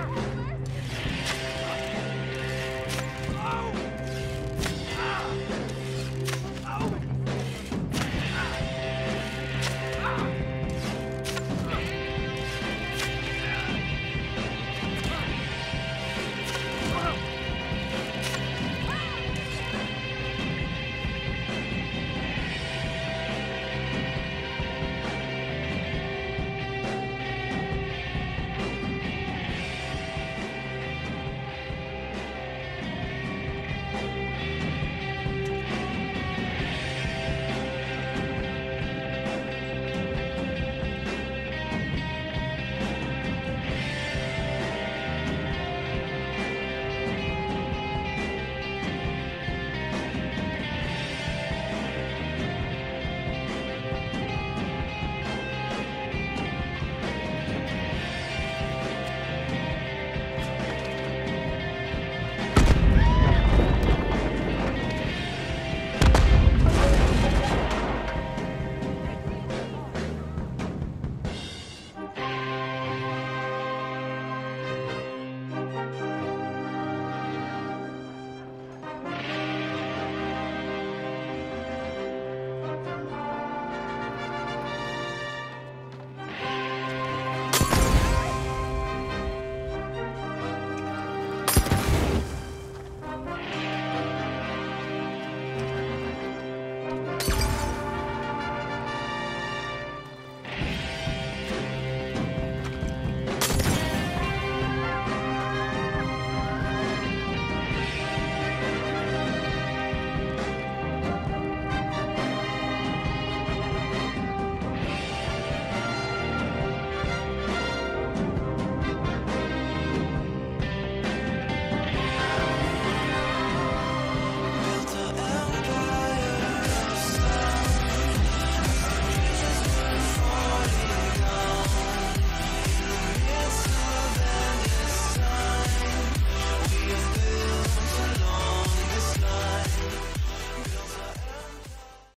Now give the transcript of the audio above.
Bye.